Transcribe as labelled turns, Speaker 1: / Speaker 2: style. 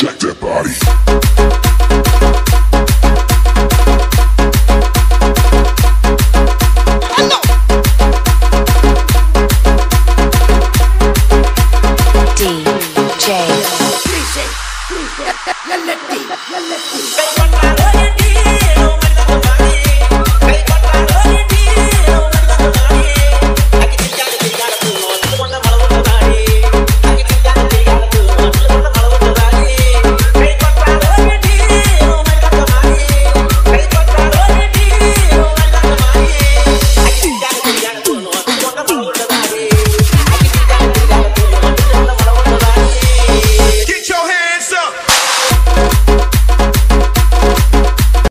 Speaker 1: Check
Speaker 2: that body.
Speaker 3: Let's
Speaker 1: go.